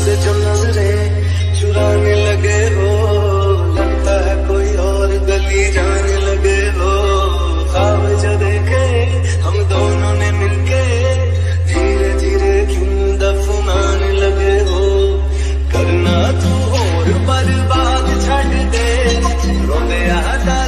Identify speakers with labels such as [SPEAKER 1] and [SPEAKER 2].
[SPEAKER 1] से जो नजरे चुराने लगे हो, लगता है कोई और गली जाने लगे हो। खाब जो देखे, हम दोनों ने मिलके धीरे धीरे क्यों दफनाने लगे हो? करना तू और बर्बाद छड़ दे रोने आता